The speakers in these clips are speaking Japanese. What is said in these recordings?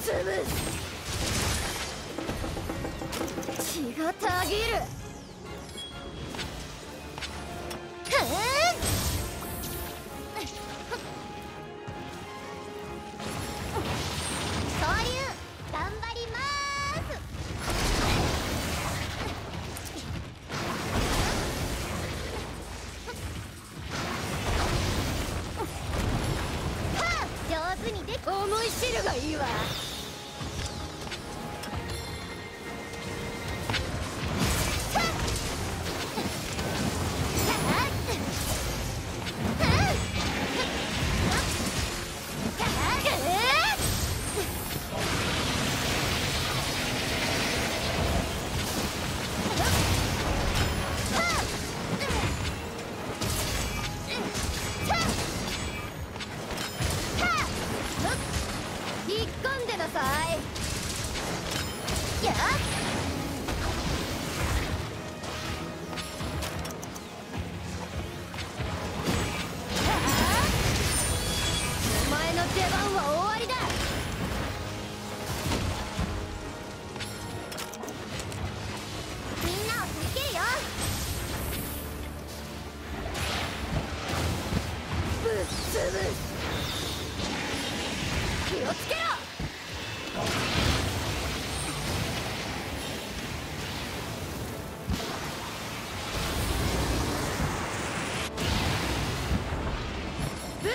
潰す。血がたぎる。へえ。よ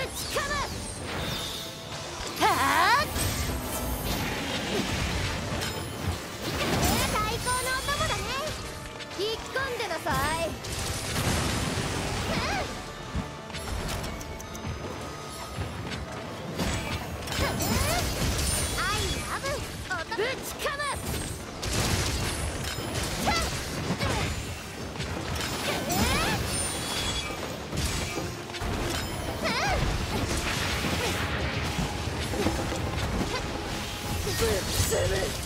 Let's go! Damn it!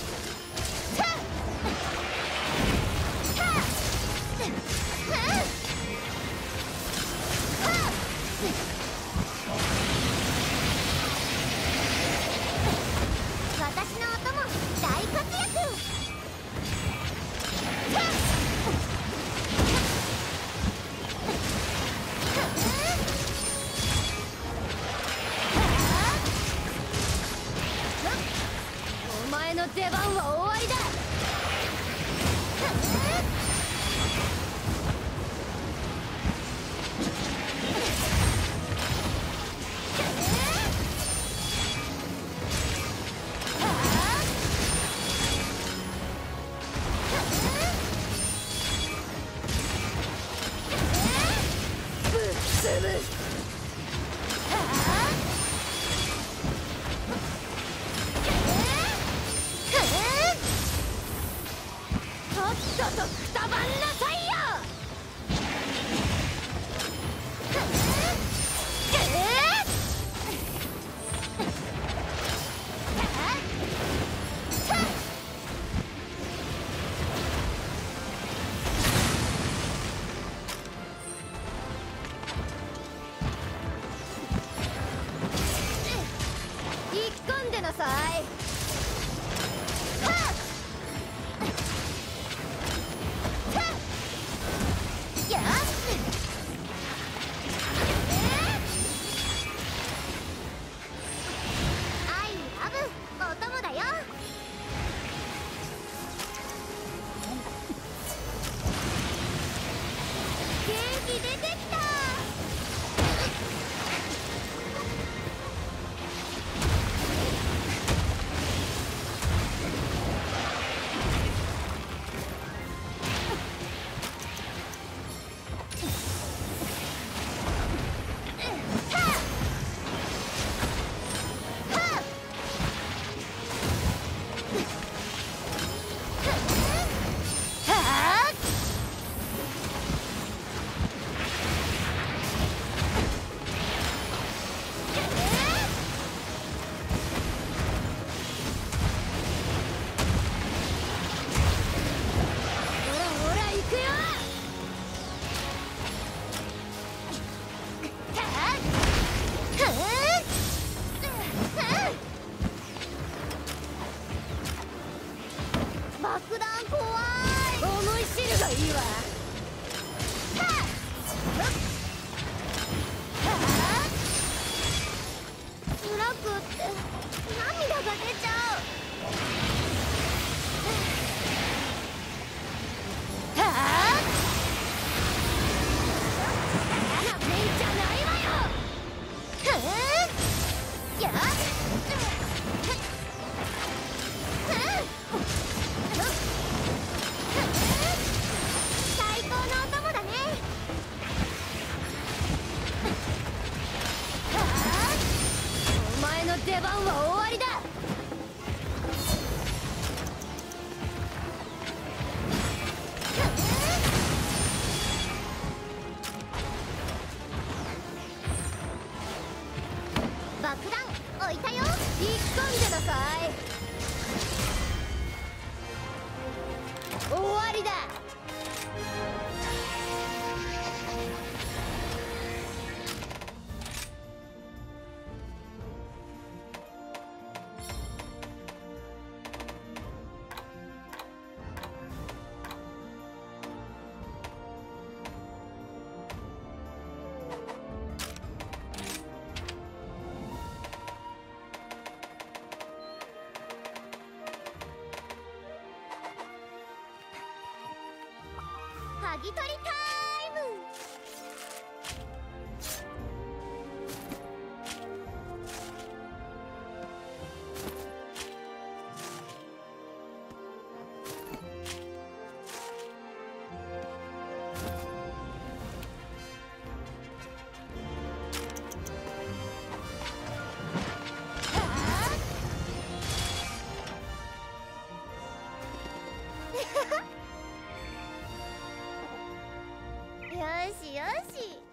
よしぎ取りたしよし。